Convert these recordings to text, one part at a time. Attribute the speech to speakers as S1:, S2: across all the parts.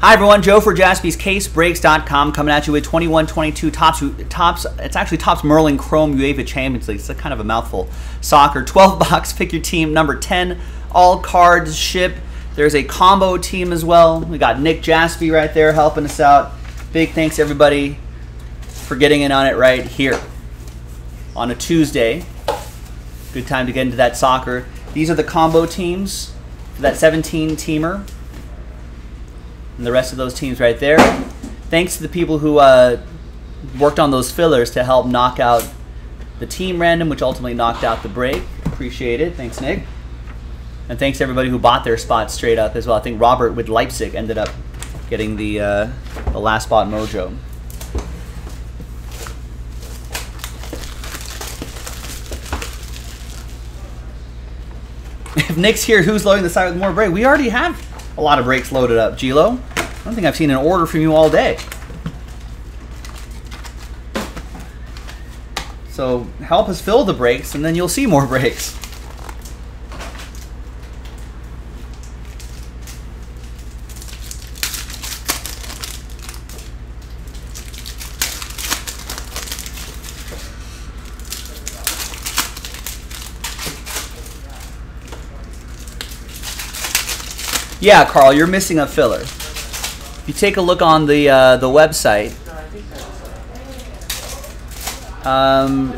S1: Hi everyone, Joe for JaspysCaseBreaks.com coming at you with 21-22 Topps. Topps. It's actually Topps Merlin Chrome UEFA Champions League. It's a kind of a mouthful. Soccer, 12 box. Pick your team. Number 10. All cards ship. There's a combo team as well. We got Nick Jaspy right there helping us out. Big thanks everybody for getting in on it right here on a Tuesday. Good time to get into that soccer. These are the combo teams for that 17 teamer and the rest of those teams right there. Thanks to the people who uh, worked on those fillers to help knock out the team random, which ultimately knocked out the break. Appreciate it. Thanks, Nick. And thanks to everybody who bought their spots straight up as well. I think Robert with Leipzig ended up getting the uh, the last spot mojo. If Nick's here, who's loading the side with more break? We already have a lot of breaks loaded up, Gilo. I don't think I've seen an order from you all day. So help us fill the breaks, and then you'll see more breaks. Yeah, Carl, you're missing a filler. If you take a look on the uh, the website, um,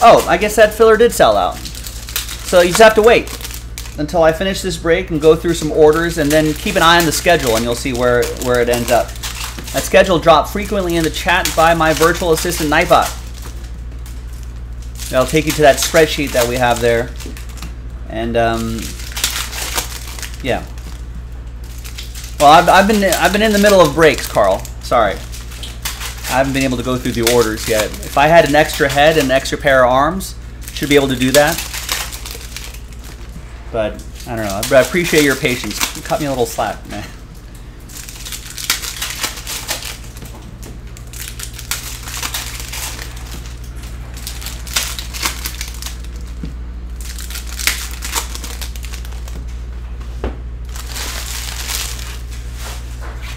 S1: oh, I guess that filler did sell out. So you just have to wait until I finish this break and go through some orders, and then keep an eye on the schedule, and you'll see where where it ends up. That schedule dropped frequently in the chat by my virtual assistant Nightbot. I'll take you to that spreadsheet that we have there. And um, yeah. Well, I've, I've been I've been in the middle of breaks, Carl. Sorry, I haven't been able to go through the orders yet. If I had an extra head and an extra pair of arms, should be able to do that. But I don't know. But I appreciate your patience. You cut me a little slack, man.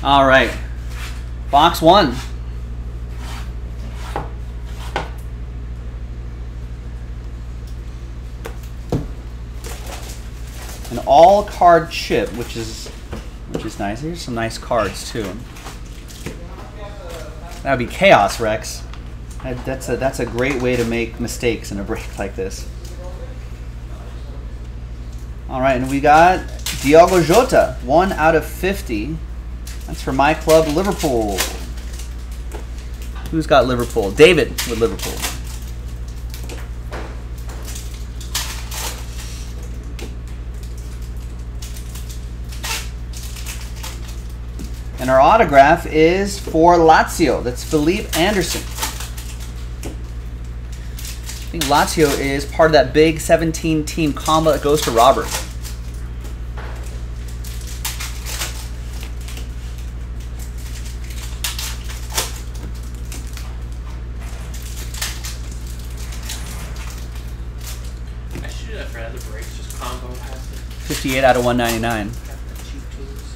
S1: All right. Box one. An all card chip, which is which is nice. Here's some nice cards too. That would be chaos, Rex. That's a that's a great way to make mistakes in a break like this. All right, and we got Diogo Jota, one out of fifty. That's for my club, Liverpool. Who's got Liverpool? David with Liverpool. And our autograph is for Lazio. That's Felipe Anderson. I think Lazio is part of that big 17 team combo that goes to Robert.
S2: I should have read the breaks, just combo has it.
S1: 58 out of 199.
S2: Got the cheap tools.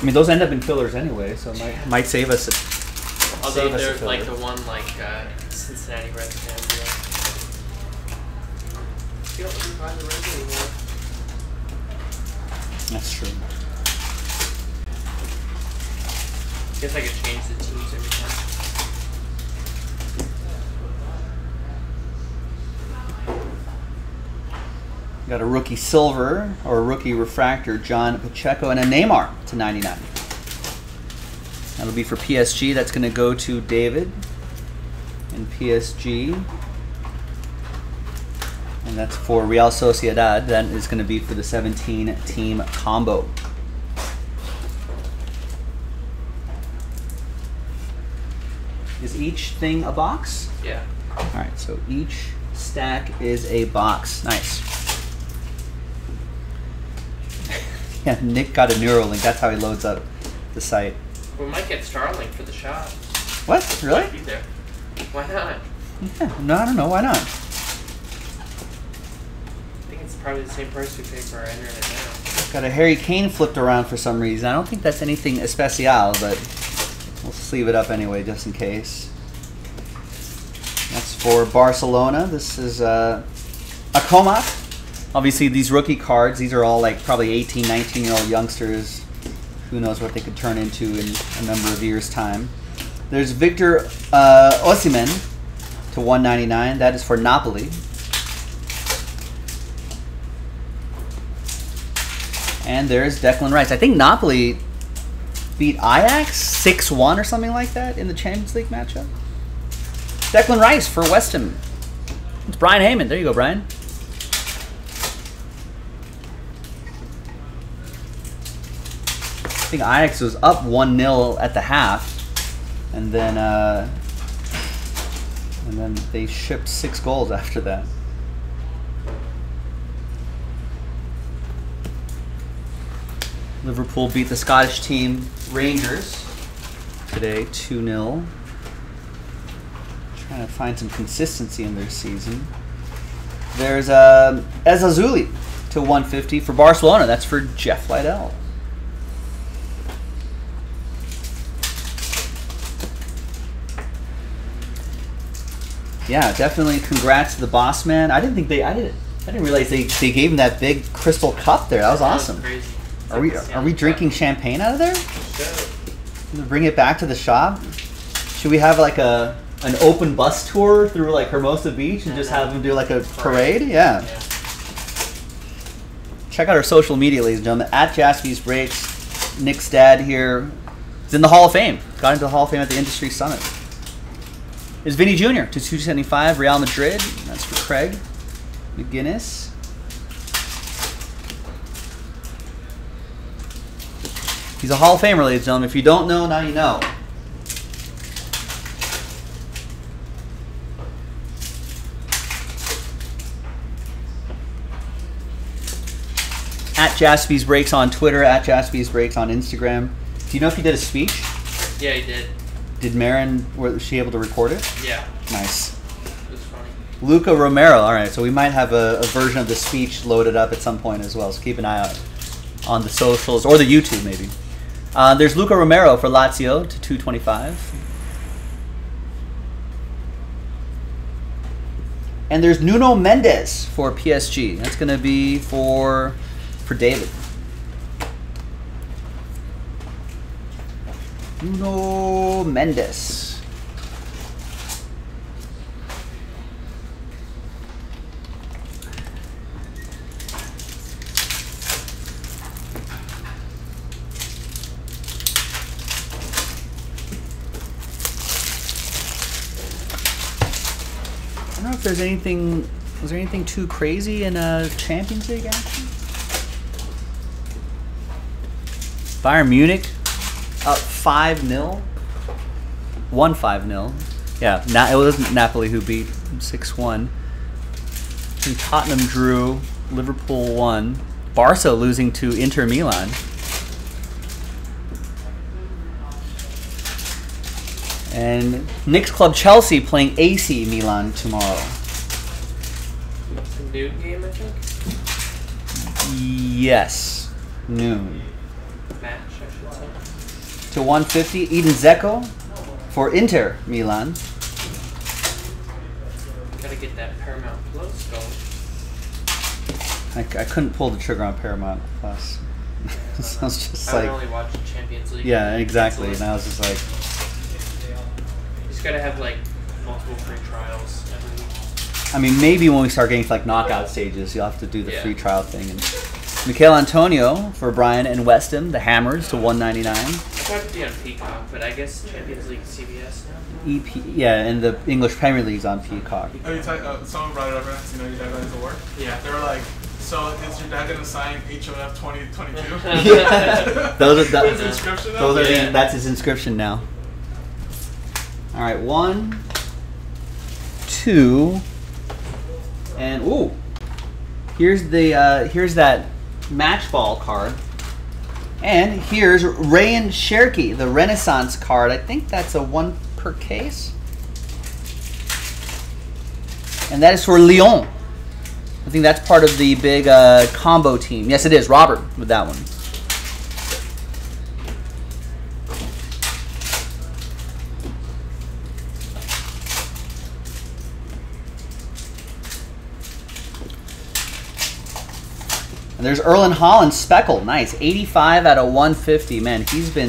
S1: I mean, those end up in fillers anyway, so it might, might save us.
S2: Although
S1: save us a
S2: they're like the one like uh, Cincinnati Reds fans. You don't really buy the Reds anymore.
S1: That's true.
S2: I Guess I could change the teams every time.
S1: Got a rookie silver or a rookie refractor, Jon Pacheco, and a Neymar to 99. That'll be for PSG. That's going to go to David in PSG. And that's for Real Sociedad. That is going to be for the 17 team combo. Is each thing a box?
S2: Yeah.
S1: All right, so each stack is a box. Nice. Yeah, Nick got a Neuralink. That's how he loads up the site.
S2: We might get Starlink for the shot.
S1: What? Really?
S2: Might be there. Why not?
S1: Yeah. No, I don't know. Why not?
S2: I think it's probably the same price we pay for our internet now.
S1: Got a Harry Kane flipped around for some reason. I don't think that's anything especial, but we'll sleeve it up anyway just in case. That's for Barcelona. This is uh, a Comat. Obviously, these rookie cards, these are all like probably 18, 19 year old youngsters. Who knows what they could turn into in a number of years' time. There's Victor uh, to 199. That is for Napoli. And there's Declan Rice. I think Napoli beat Ajax 6 1 or something like that in the Champions League matchup. Declan Rice for West Ham. It's Brian Heyman. There you go, Brian. Think Ajax was up 1 0 at the half. And then uh, and then they shipped six goals after that. Liverpool beat the Scottish team Rangers today 2 0. Trying to find some consistency in their season. There's uh, Ezzalzouli to 150 for Barcelona. That's for Jeff Liddell. Yeah, definitely. Congrats to the boss man. I didn't think they. I didn't. I didn't realize they, they gave him that big crystal cup there. That was awesome.
S2: crazy.
S1: Are
S2: like
S1: we are
S2: Stanley
S1: we
S2: Cup.
S1: drinking champagne out of there?
S2: Sure.
S1: Bring it back to the shop. Should we have like a an open bus tour through like Hermosa Beach and just have them do like a parade? Yeah.
S2: Yeah.
S1: Check out our social media, ladies and gentlemen. At Jaspy's Breaks, Nick's dad here is in the Hall of Fame. Got into the Hall of Fame at the Industry Summit. Is Vini Jr. to 275 Real Madrid. That's for Craig McGinnis. He's a Hall of Famer, ladies and gentlemen. If you don't know, now you know. At Jaspy's Breaks on Twitter, at Jaspy's Breaks on Instagram. Do you know if he did a speech?
S2: Yeah, he did.
S1: Did Marin, was she able to record it?
S2: Yeah,
S1: Nice.
S2: it was funny.
S1: Luka Romero. All right, so we might have a, a version of the speech loaded up at some point as well. So keep an eye out on the socials or the YouTube maybe. Uh, there's Luka Romero for Lazio to 225. And there's Nuno Mendes for PSG. That's going to be for for David. Nuno Mendes. I don't know if there's anything. Was there anything too crazy in a Champions League action? Bayern Munich five 0 One five 0 Yeah, Na- it wasn't Napoli who beat six one. And Tottenham drew. Liverpool won. Barca losing to Inter Milan. And Nick's Club Chelsea playing AC Milan tomorrow.
S2: It's a new game, I think.
S1: Yes, noon.
S2: Match, I should say.
S1: To 150, Edin Dzeko for Inter Milan.
S2: Gotta get that Paramount Plus going.
S1: I, I couldn't pull the trigger on Paramount Plus. Sounds just
S2: I
S1: like
S2: only watch the Champions League.
S1: yeah, exactly. And I was just like,
S2: You just gotta have like multiple free trials every week.
S1: I mean, maybe when we start getting to like knockout stages, you'll have to do the
S2: Yeah.
S1: free trial thing. And Michail Antonio for Brian and Weston, the Hammers to 199.
S2: It's hard to be on Peacock, but I guess Champions League CBS now.
S1: EP, yeah, and the English Premier League's on Peacock.
S3: Oh, you talk, uh, someone brought it up, right? You know, your dad got into work.
S2: Yeah.
S3: They were like, "So is your dad gonna sign HOF 2022?"
S1: Yeah. Those are the-
S3: His inscription. now?
S1: Those are
S2: Yeah.
S1: the, that's his inscription now. All right, one, two, and ooh, here's the uh, here's that match ball card, and here's Rayan Cherki, the Renaissance card. I think that's a one per case, and that is for Lyon. I think that's part of the big uh, combo team. Yes, it is. Robert with that one. There's Erling Haaland Speckle. Nice. 85 out of 150. Man, he's been.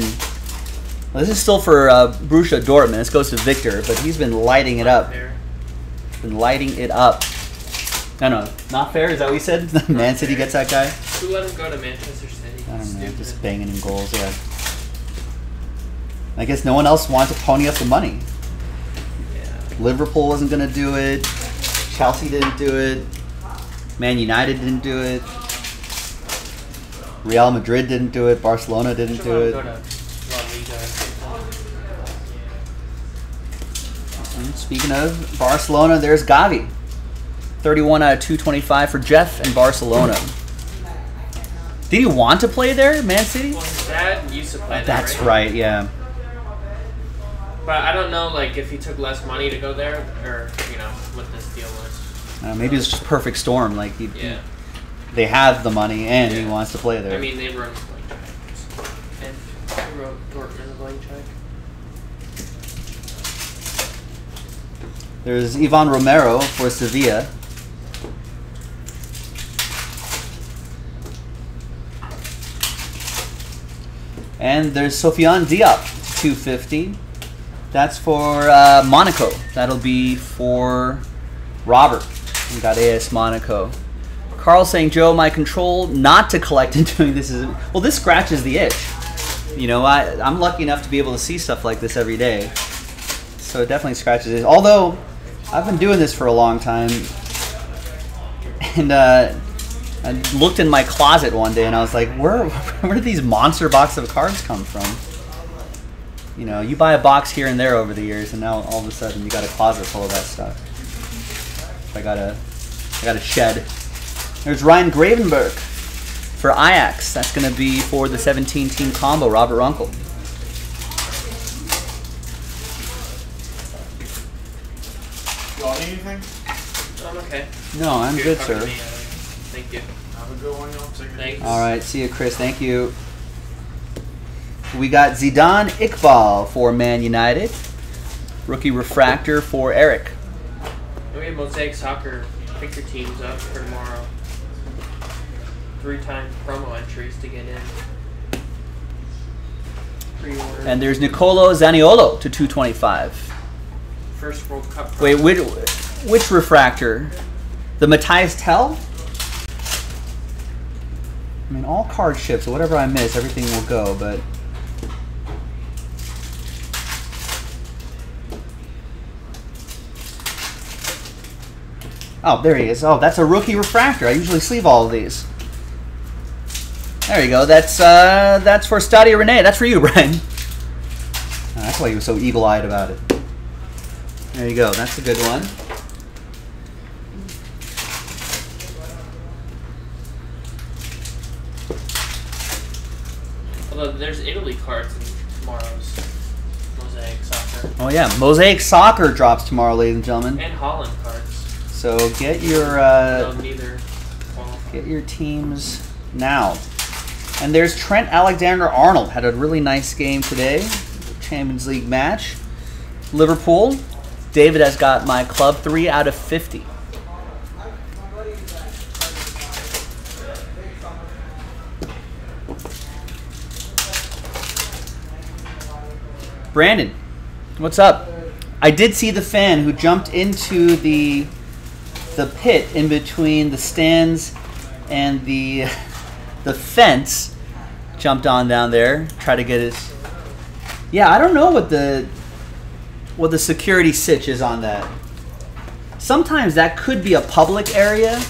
S1: Well, this is still for uh, Borussia Dortmund. This goes to Victor, but he's been lighting it up. Been lighting it up. No, no, not fair. Is that what you said? Man City gets that guy.
S2: Who let him go to Manchester City?
S1: I don't know.
S2: Stupid.
S1: Just banging in goals. Yeah. I guess no one else wanted to pony up the money.
S2: Yeah.
S1: Liverpool wasn't going to do it. Chelsea didn't do it. Man United didn't do it. Real Madrid didn't do it. Barcelona didn't do it.
S2: go to La Liga.
S1: And Speaking of Barcelona, there's Gavi. 31 out of 225 for Jeff and Barcelona. Did he want to play there, Man City?
S2: Well, dad used to play there.
S1: That's right, yeah.
S2: But I don't know, like, if he took less money to go there, or you know, what this deal was.
S1: Uh, maybe it's just perfect storm. Like he,
S2: Yeah.
S1: They have the money and he wants to play there.
S2: I mean, they wrote his blank check. And who wrote Dortmund a blank check?
S1: There's Ivan Romero for Sevilla. And there's Sofiane Diop, 250. That's for uh, Monaco. That'll be for Robert. We got AS Monaco. Carl saying, Joe, my control not to collect and doing this is well. This scratches the itch. You know, I I'm lucky enough to be able to see stuff like this every day. So it definitely scratches it. Although I've been doing this for a long time, and uh, I looked in my closet one day and I was like, where where did these monster boxes of cards come from? You know, you buy a box here and there over the years, and now all of a sudden you got a closet full of that stuff. I got a I got a shed. There's Ryan Gravenberch for Ajax. That's going to be for the 17 team combo. Robert Runkle.
S3: Y'all need anything?
S2: I'm okay.
S1: No, I'm
S2: You're
S1: good, sir.
S2: me, uh, Thank you.
S3: Have a good one, y'all. Take
S2: Thanks.
S1: All right, see you, Chris. Thank you. We got Zidane Iqbal for Man United. Rookie refractor for Eric.
S2: And we have Mosaic Soccer pick your teams up for tomorrow. Three time promo entries to get in. Pre-order.
S1: And there's Nicolo Zaniolo to 225.
S2: first World Cup.
S1: Wait, which, which refractor? The Mathys Tel? I mean, all card ships, so whatever I miss, everything will go, but. Oh, there he is. Oh, that's a rookie refractor. I usually sleeve all of these. There you go. That's uh, that's for Stade Rennais. That's for you, Brian. Oh, that's why he was so eagle-eyed about it. There you go. That's a good one.
S2: Although there's Italy cards in tomorrow's Mosaic Soccer.
S1: Oh yeah, Mosaic Soccer drops tomorrow, ladies and gentlemen.
S2: And Holland cards.
S1: So get your uh,
S2: neither qualify.
S1: get your teams now. And there's Trent Alexander Arnold had a really nice game today, Champions League match. Liverpool. David has got my club three out of fifty. Brandon, what's up? I did see the fan who jumped into the the pit in between the stands and the the fence. Jumped on down there, try to get his. Yeah, I don't know what the what the security sitch is on that. Sometimes that could be a public area.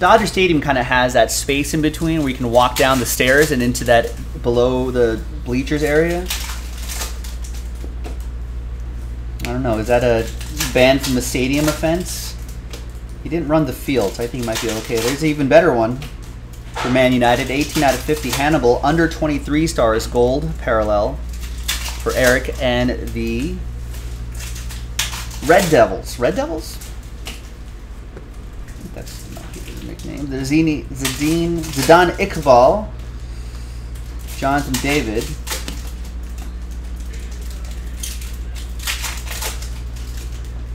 S1: Dodger Stadium kind of has that space in between where you can walk down the stairs and into that below the bleachers area. I don't know. Is that a ban from the stadium offense? He didn't run the field, so I think he might be okay. There's an even better one for Man United. 18 out of 50 Hannibal. Under 23 stars gold parallel for Eric and the Red Devils. Red Devils? That's might be the Zini, Zidane, Zidane Iqbal, Jonathan David.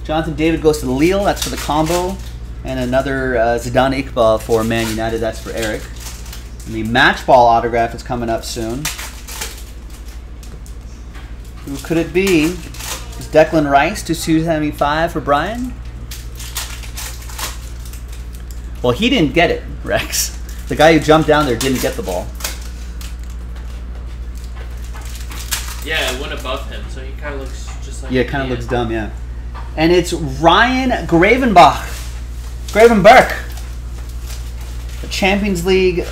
S1: Jonathan David goes to the Lille, that's for the combo. And another uh, Zidane Iqbal for Man United, that's for Eric. And the match ball autograph is coming up soon. Who could it be? Is Declan Rice to 275 for Brian? Well, he didn't get it, Rex. The guy who jumped down there didn't get the ball.
S2: Yeah, it went above him, so he kind of looks just like.
S1: Yeah, kind of looks dumb, yeah. And it's Ryan Gravenbach. Gravenberg. The Champions League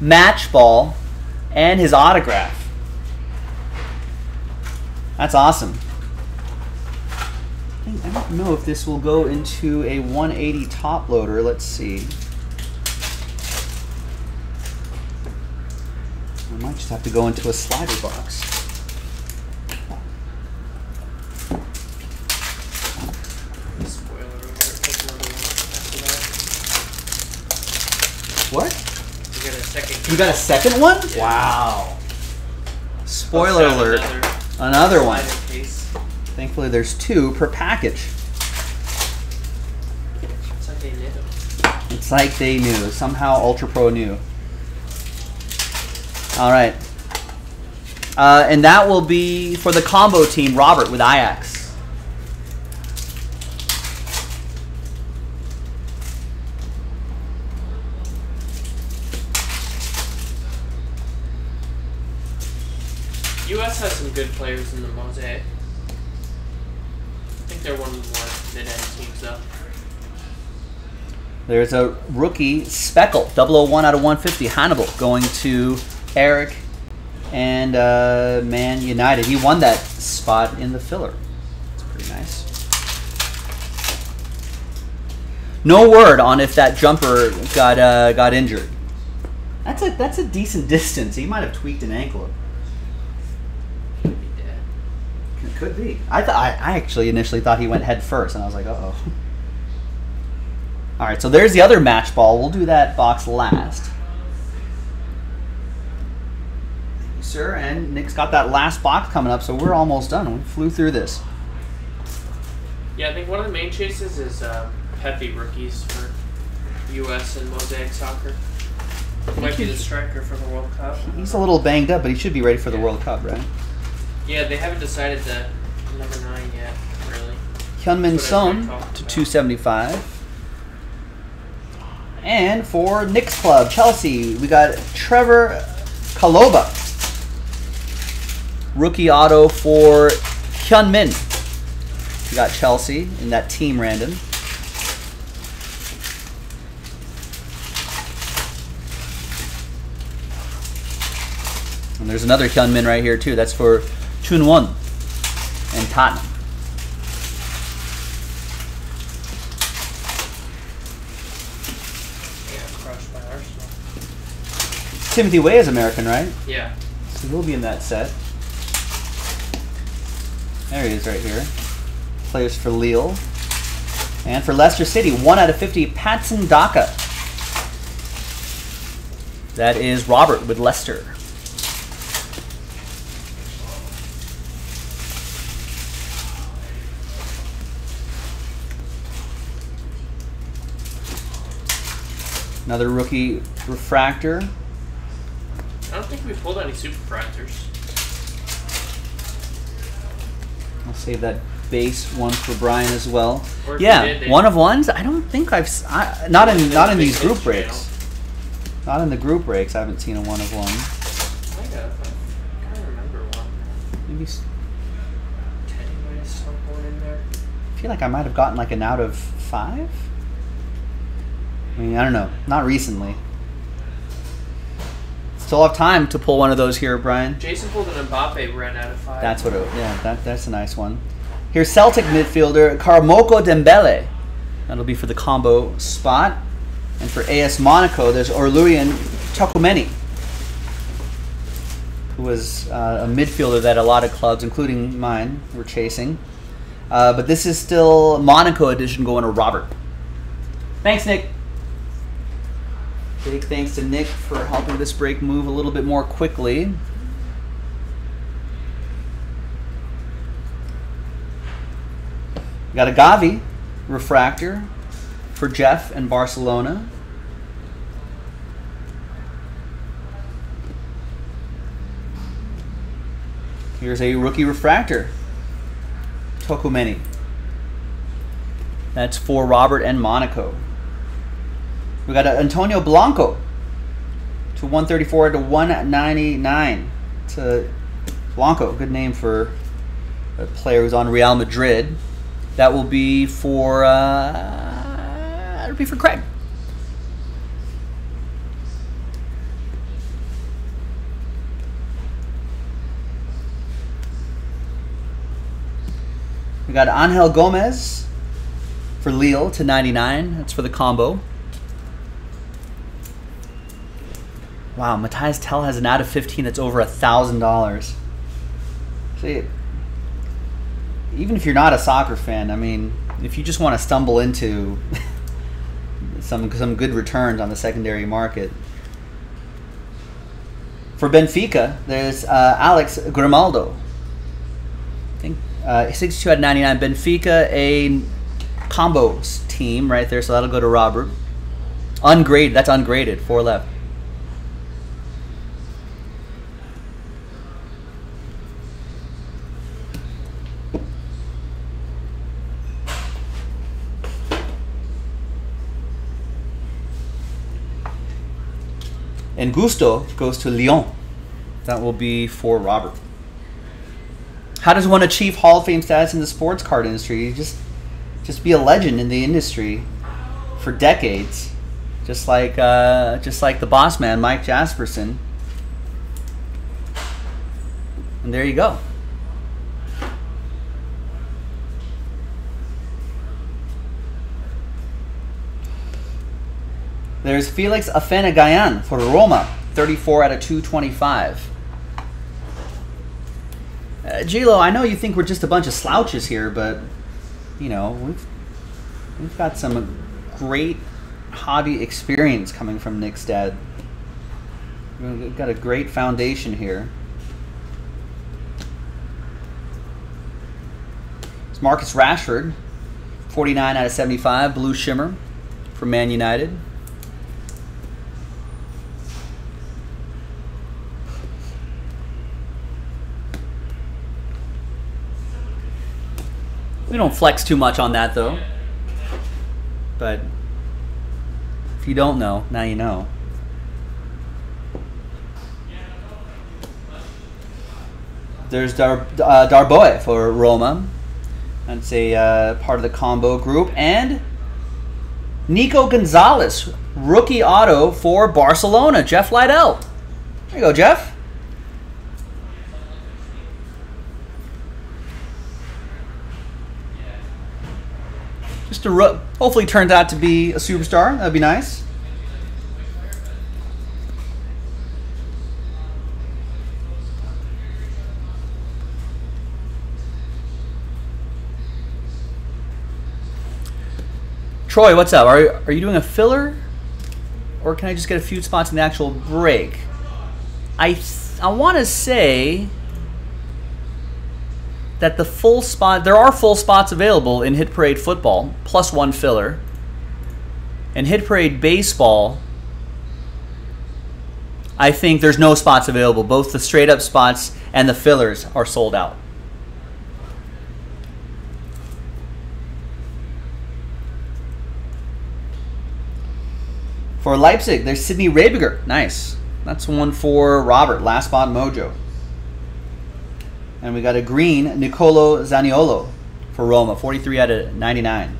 S1: match ball and his autograph. That's awesome. I don't know if this will go into a 180 top loader. Let's see. I might just have to go into a slider box.
S2: Spoiler alert, take another one after that.
S1: What?
S2: You get a second.
S1: You got a second one?
S2: Yeah.
S1: Wow. Spoiler alert.
S2: Another,
S1: Another one.
S2: Case.
S1: Thankfully, there's two per package.
S2: It's like they knew.
S1: It's like they knew. Somehow Ultra Pro knew. All right. Uh, and that will be for the combo team, Robert with Ajax.
S2: U.S. has some good players in the mosaic. I they're one of the more mid-end teams, though.
S1: There's a rookie Speckle, 001 out of 150, Hannibal, going to Eric and uh, Man United. He won that spot in the filler. It's pretty nice. No word on if that jumper got uh, got injured. That's a that's a decent distance. He might have tweaked an ankle.
S2: Could be dead.
S1: It could be. I thought I, I actually initially thought he went head first, and I was like, uh oh. All right, so there's the other match ball. We'll do that box last. Thank you, sir. And Nick's got that last box coming up, so we're almost done. We flew through this.
S2: Yeah, I think one of the main chases is uh, Pepi rookies for U.S. and mosaic soccer. Might be the striker for the World Cup.
S1: He's a little banged up, but he should be ready for the World Cup, right?
S2: Yeah, they haven't decided the number nine yet, really. Heung-min
S1: Son to 275. And for Nick's Club, Chelsea, we got Trevoh Chalobah. Rookie auto for Heung-min. We got Chelsea in that team random. And there's another Heung-min right here too. That's for Chunwon and Tottenham.
S2: Yeah, crushed by Arsenal.
S1: Timothy Weah is American, right?
S2: Yeah.
S1: So he'll be in that set. There he is right here. Players for Lille. And for Leicester City, 1 out of 50, Patson Daka. That is Robert with Leicester. Another rookie refractor.
S2: I don't think we pulled any super fractors.
S1: I'll save that base one for Brian as well.
S2: Or
S1: Yeah,
S2: did,
S1: one of ones. I don't think I've s I not in not in these group breaks. Not in the group breaks. I haven't seen a one of one.
S2: I have. I can't remember one.
S1: Maybe s-
S2: Teddy might have snuck one in there.
S1: I feel like I might have gotten like an out of five. I mean, I don't know. Not recently. Still have time to pull one of those here, Brian.
S2: Jason pulled an Mbappe ran out of five.
S1: That's what it. Yeah, that that's a nice one. Here's Celtic midfielder Karamoko Dembele. That'll be for the combo spot. And for AS Monaco, there's Aurélien Tchouaméni, who was uh, a midfielder that a lot of clubs, including mine, were chasing. Uh, but this is still Monaco edition going to Robert. Thanks, Nick. Big thanks to Nick for helping this break move a little bit more quickly. Got a Gavi refractor for Jeff and Barcelona. Here's a rookie refractor. Tchouaméni. That's for Robert and Monaco. We got Antonio Blanco to 134 to 199 to Blanco. Good name for a player who's on Real Madrid. That will be for uh, that'll be for Craig. We got Angel Gomes for Lille to 99. That's for the combo. Wow, Mathys Tel has an out of 15 that's over a $1,000. See, even if you're not a soccer fan, I mean, if you just want to stumble into some some good returns on the secondary market. For Benfica, there's uh, Alex Grimaldo. I think uh, 62 out of 99. Benfica, a combos team right there, so that'll go to Robert. Ungraded, that's ungraded, four left. And Gusto goes to Lyon. That will be for Robert. How does one achieve Hall of Fame status in the sports card industry? You just just be a legend in the industry for decades, just like uh, just like the boss man Mike Jasperson. And there you go. There's Felix Afena-Gyan for Roma, 34 out of 225. Uh, Gilo, I know you think we're just a bunch of slouches here, but you know we've we've got some great hobby experience coming from Nick's dad. We've got a great foundation here. It's Marcus Rashford, 49 out of 75, Blue Shimmer for Man United. We don't flex too much on that though. But if you don't know, now you know. There's Dar- uh, Darboe for Roma. That's a uh, part of the combo group. And Nico Gonzalez, rookie auto for Barcelona. Jeff Lydell. There you go, Jeff. Ro- hopefully turns out to be a superstar. That'd be nice. Troy, what's up? Are, are you doing a filler? Or can I just get a few spots in the actual break? I, I want to say that the full spot, there are full spots available in Hit Parade football, plus one filler. And Hit Parade baseball, I think there's no spots available. Both the straight up spots and the fillers are sold out. For Leipzig, there's Sidney Raebiger. Nice. That's one for Robert, last spot mojo. And we got a green Nicolo Zaniolo for Roma, 43 out of 99.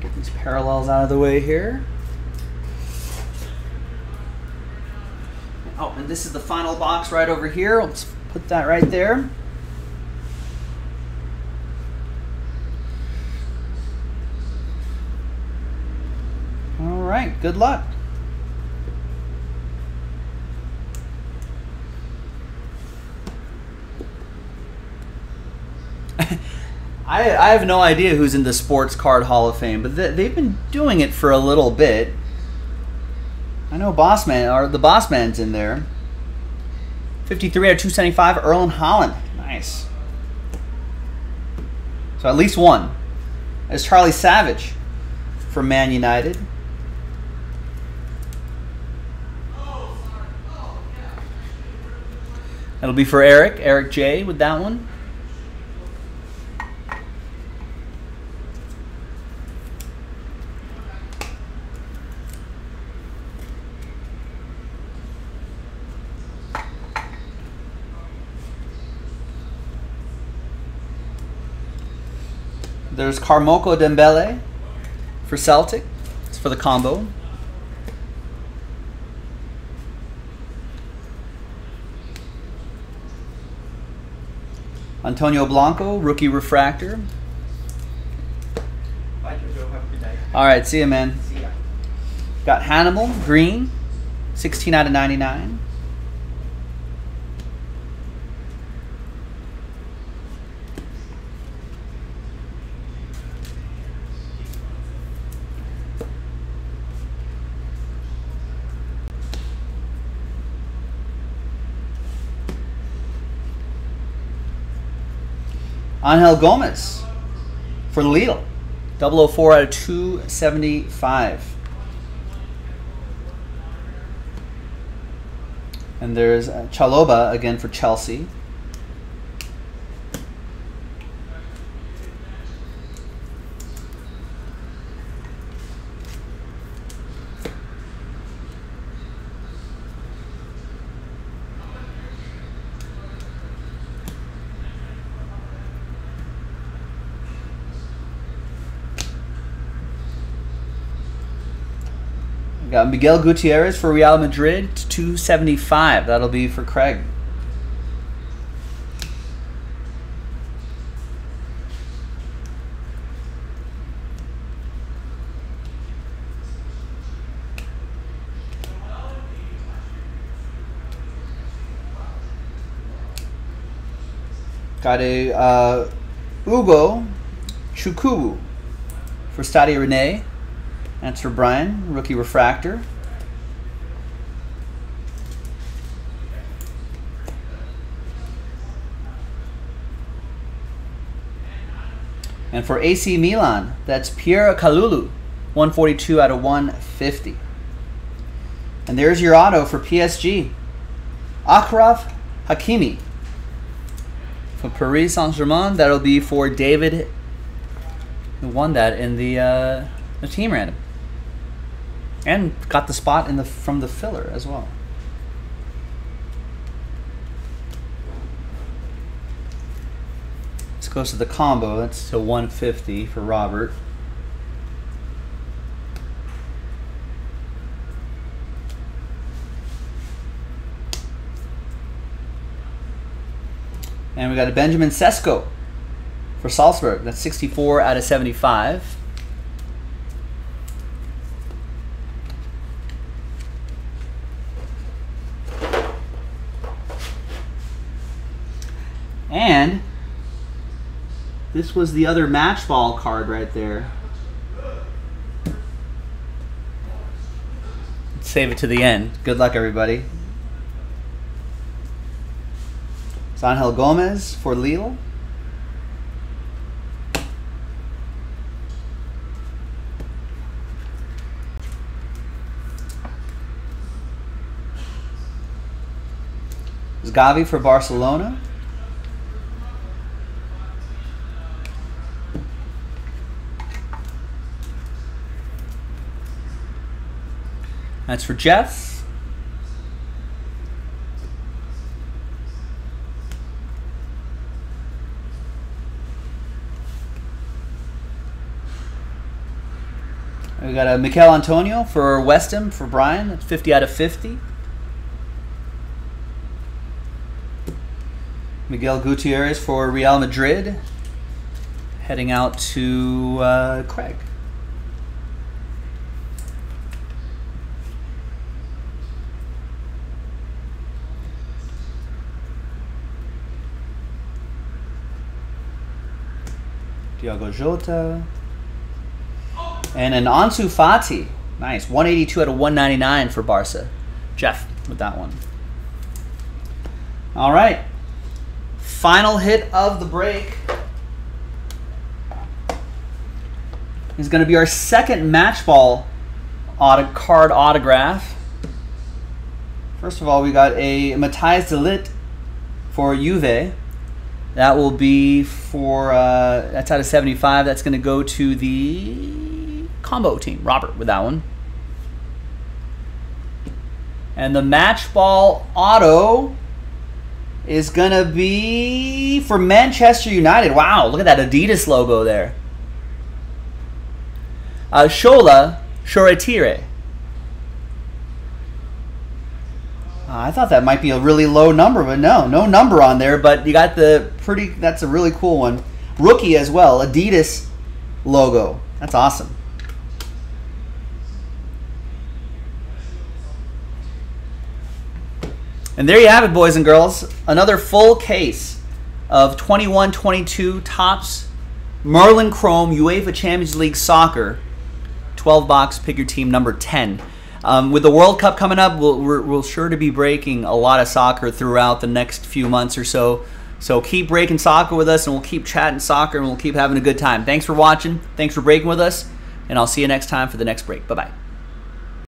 S1: Get these parallels out of the way here. Oh, and this is the final box right over here. Let's put that right there. All right, Good luck. I, I have no idea who's in the Sports Card Hall of Fame, but they, they've been doing it for a little bit. I know Bossman, or the Bossman's in there. 53 out of 275, Erling Haaland. Nice. So at least one. There's Charlie Savage for Man United. That'll be for Eric, Eric J with that one. There's Karamoko Dembele for Celtic. It's for the combo. Antonio Blanco, rookie refractor.
S4: Bye, Jojo. Have a good night.
S1: All right, see you, man.
S4: See ya.
S1: Got Hannibal, green, 16 out of 99. Angel Gomes for Lille. 004 out of 275. And there's uh, Chalobah again for Chelsea. Miguel Gutierrez for Real Madrid, 275. That'll be for Craig. Got a uh, Ugo Chukubu for Stade Rennais. That's for Brian, rookie refractor. And for AC Milan, that's Pierre Kalulu, 142 out of 150. And there's your auto for PSG. Achraf Hakimi. For Paris Saint-Germain, that'll be for David, who won that in the, uh, the team random. And got the spot in the from the filler as well. This goes to the combo. That's to 150 for Robert. And we got a Benjamin Sesko for Salzburg. That's 64 out of 75. And this was the other match ball card right there. Save it to the end. Good luck, everybody. It's Angel Gomes for Lille. It's Gavi for Barcelona. That's for Jeff. We got a Michail Antonio for West Ham for Brian. That's 50 out of 50. Miguel Gutierrez for Real Madrid. Heading out to uh, Craig. Diogo Jota. And an Ansu Fati. Nice. 182 out of 199 for Barca. Jeff with that one. All right. Final hit of the break is going to be our second match ball auto- card autograph. First of all, we got a Matthijs de Ligt for Juve. That will be for, uh, that's out of 75. That's going to go to the combo team. Robert with that one. And the match ball auto is going to be for Manchester United. Wow, look at that Adidas logo there. Uh, Shola Shoretire. Uh, I thought that might be a really low number, but no, no number on there. But you got the pretty. That's a really cool one. Rookie as well, Adidas logo. That's awesome. And there you have it, boys and girls. Another full case of 21 22 Topps Merlin Chrome UEFA Champions League Soccer 12 box, pick your team number 10. Um, with the World Cup coming up, we'll, we're, we're sure to be breaking a lot of soccer throughout the next few months or so. So keep breaking soccer with us, and we'll keep chatting soccer, and we'll keep having a good time. Thanks for watching. Thanks for breaking with us, and I'll see you next time for the next break. Bye bye.